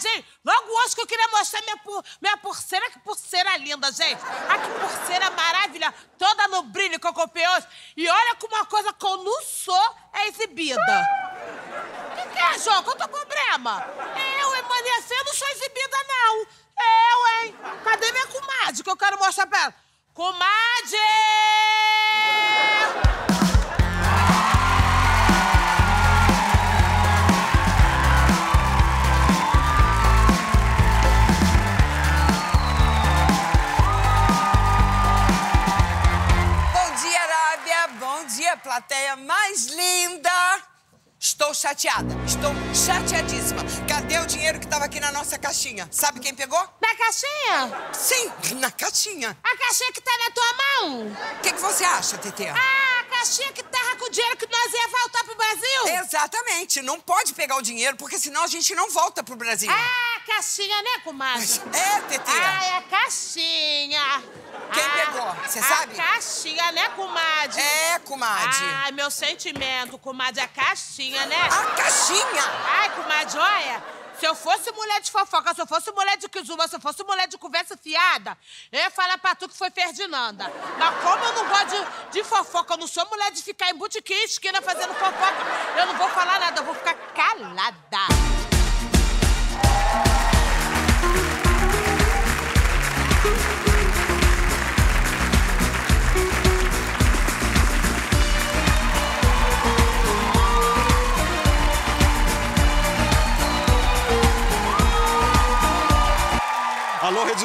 verdade, hein? Logo hoje que eu queria mostrar minha, pu- minha pulseira, que pulseira linda, gente. Ah, que pulseira maravilhosa, toda no brilho que eu comprei hoje. E olha como uma coisa que eu não sou é exibida. O que, que é, João? Qual é o problema? Eu, Emanecer, não sou exibida, não. Eu, hein? Cadê minha comadre que eu quero mostrar pra ela? Comadre! Plateia mais linda. Estou chateada. Estou chateadíssima. Cadê o dinheiro que estava aqui na nossa caixinha? Sabe quem pegou? Na caixinha? Sim, na caixinha. A caixinha que tá na tua mão? O que, que você acha, Tetê? Ah, a caixinha que tava com o dinheiro que nós ia voltar pro Brasil? Exatamente. Não pode pegar o dinheiro, porque senão a gente não volta pro Brasil. Ah, a caixinha, né, comadre? É, Tetê. Ah, é a caixinha. Você sabe? A caixinha, né, comadre? É, comadre. Ai, meu sentimento, comadre, a caixinha, né? A caixinha. Ai, comadre, olha, se eu fosse mulher de fofoca, se eu fosse mulher de quizuma, se eu fosse mulher de conversa fiada, eu ia falar pra tu que foi Ferdinanda. Mas como eu não gosto de, de fofoca, eu não sou mulher de ficar em botequim, esquina, fazendo fofoca, eu não vou falar nada, eu vou ficar calada.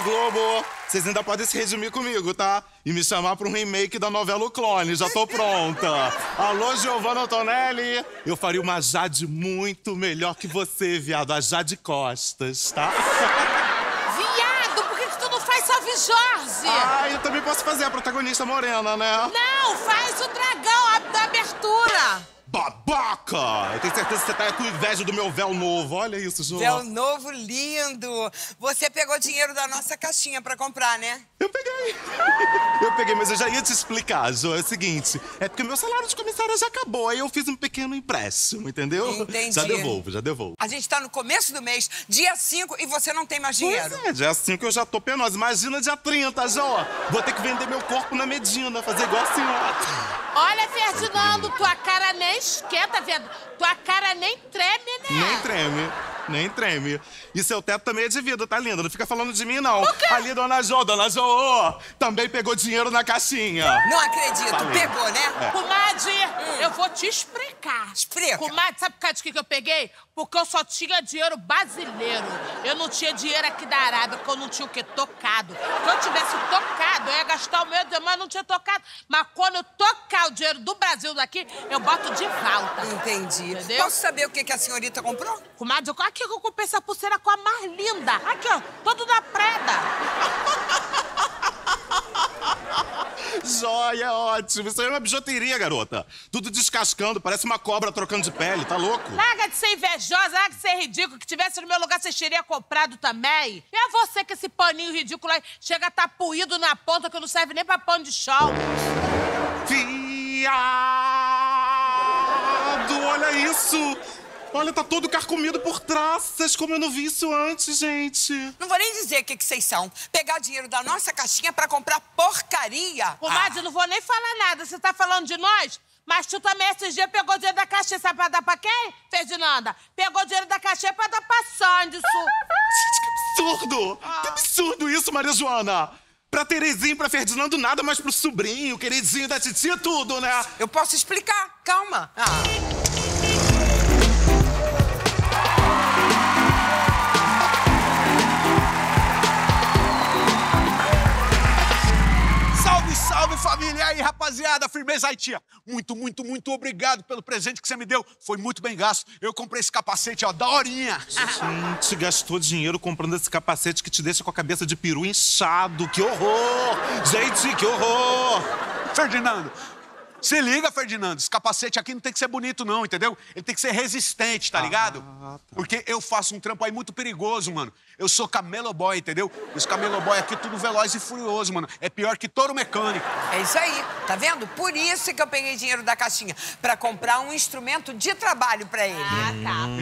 Globo! Vocês ainda podem se redimir comigo, tá? E me chamar pra um remake da novela O Clone, já tô pronta. Alô, Giovanna Antonelli! Eu faria uma Jade muito melhor que você, viado, a Jade Costas, tá? Viado, por que, que tu não faz Salve Jorge? Ah, eu também posso fazer a protagonista morena, né? Não, faz o dragão. Babaca! Eu tenho certeza que você tá com inveja do meu véu novo. Olha isso, João. Véu novo lindo. Você pegou dinheiro da nossa caixinha pra comprar, né? Eu peguei. Eu peguei, mas eu já ia te explicar, Jo. É o seguinte, é porque meu salário de comissária já acabou, aí eu fiz um pequeno empréstimo, entendeu? Entendi. Já devolvo, já devolvo. A gente tá no começo do mês, dia 5, e você não tem mais dinheiro. Pois é, dia 5 eu já tô penosa. Imagina dia 30, Jo. Vou ter que vender meu corpo na Medina, fazer igual a senhora. Olha, Ferdinando, tua cara nem esquenta, viado. Tua cara nem treme, né? Nem treme, nem treme. E seu teto também é de vida, tá lindo? Não fica falando de mim, não. quê? Ali, dona Jo, dona Jo, também pegou dinheiro na caixinha. Não acredito. Falei. Pegou, né? Comadre, eu vou te explicar. Explica. Comadre, sabe por causa de que que eu peguei? Porque eu só tinha dinheiro brasileiro. Eu não tinha dinheiro aqui da Arábia, porque eu não tinha o quê? Tocado. Se eu tivesse tocado, eu ia gastar o meu dinheiro, mas eu não tinha tocado. Mas quando eu tocar o dinheiro do Brasil daqui, eu boto de volta. Entendi. Entendeu? Posso saber o que, que a senhorita comprou? Comadre, eu- aqui que eu comprei essa pulseira com a mais linda. Aqui, ó, todo da preda. Joia, ótimo. Isso aí é uma bijuteria, garota. Tudo descascando, parece uma cobra trocando de pele, tá louco? Larga de ser invejosa, larga de ser ridículo. Que tivesse no meu lugar, você teria comprado também. E é você que esse paninho ridículo aí chega a estar puído na ponta que não serve nem pra pano de chão. Viado! Olha isso! Olha, tá todo carcomido por traças, como eu não vi isso antes, gente. Não vou nem dizer o que, que vocês são. Pegar dinheiro da nossa caixinha pra comprar porcaria. Comadre, eu não vou nem falar nada. Você tá falando de nós? Mas tu também esses dias pegou dinheiro da caixinha, sabe pra dar pra quem, Ferdinanda? Pegou dinheiro da caixinha pra dar pra Sandy, su... Gente, que absurdo! Que absurdo isso, Maria Joana! Pra Terezinha e pra Ferdinando, nada, mas pro sobrinho, queridinho da titia, tudo, né? Eu posso explicar. Calma. Ah. Salve, salve família! E aí, rapaziada, firmeza aí, tia. Muito, muito, muito obrigado pelo presente que você me deu. Foi muito bem gasto. Eu comprei esse capacete, ó, daorinha. Gente, gastou dinheiro comprando esse capacete que te deixa com a cabeça de peru inchado. Que horror! Gente, que horror! Ferdinando, se liga, Ferdinando. Esse capacete aqui não tem que ser bonito, não, entendeu? Ele tem que ser resistente, tá ligado? Porque eu faço um trampo aí muito perigoso, mano. Eu sou camelo boy, entendeu? Os camelo boy aqui tudo veloz e furioso, mano. É pior que touro mecânico. É isso aí, tá vendo? Por isso que eu peguei dinheiro da caixinha, pra comprar um instrumento de trabalho pra ele. Ah, tá.